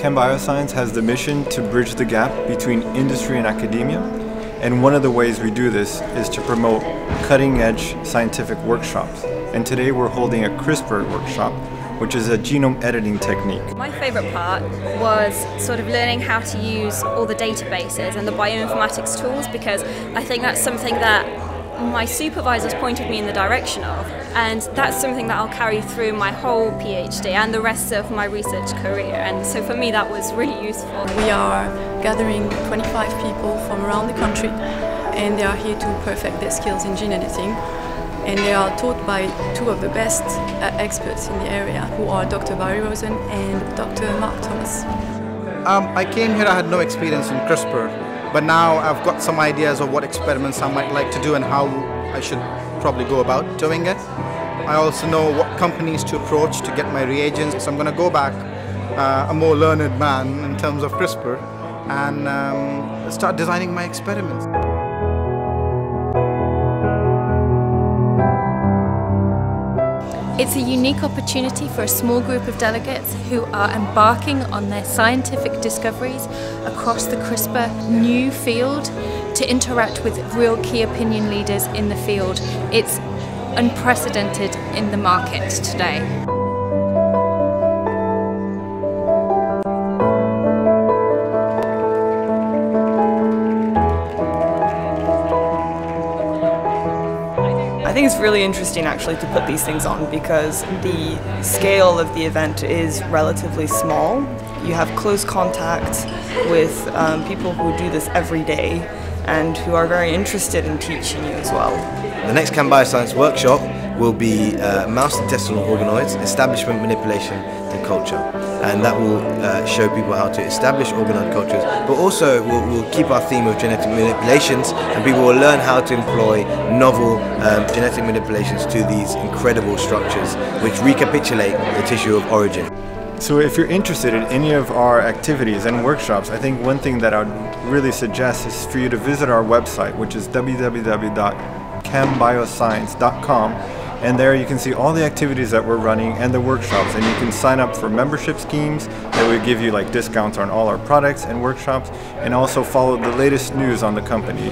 CamBioScience has the mission to bridge the gap between industry and academia. And one of the ways we do this is to promote cutting edge scientific workshops. And today we're holding a CRISPR workshop, which is a genome editing technique. My favourite part was sort of learning how to use all the databases and the bioinformatics tools because I think that's something that my supervisors pointed me in the direction of and that's something that I'll carry through my whole PhD and the rest of my research career and so for me that was really useful. We are gathering 25 people from around the country and they are here to perfect their skills in gene editing and they are taught by two of the best uh, experts in the area who are Dr. Barry Rosen and Dr. Mark Thomas. Um, I came here, I had no experience in CRISPR but now I've got some ideas of what experiments I might like to do and how I should probably go about doing it. I also know what companies to approach to get my reagents, so I'm going to go back uh, a more learned man in terms of CRISPR and um, start designing my experiments. It's a unique opportunity for a small group of delegates who are embarking on their scientific discoveries across the CRISPR new field to interact with real key opinion leaders in the field. It's unprecedented in the market today. Think it's really interesting actually to put these things on because the scale of the event is relatively small. You have close contact with um, people who do this every day and who are very interested in teaching you as well. The next CamBioScience workshop will be uh, mouse intestinal organoids, establishment manipulation and culture. And that will uh, show people how to establish organoid cultures, but also we'll, we'll, keep our theme of genetic manipulations and people will learn how to employ novel um, genetic manipulations to these incredible structures which recapitulate the tissue of origin. So if you're interested in any of our activities and workshops, I think one thing that I'd really suggest is for you to visit our website, which is www.cambioscience.com and there you can see all the activities that we're running and the workshops and you can sign up for membership schemes that will give you like discounts on all our products and workshops and also follow the latest news on the company.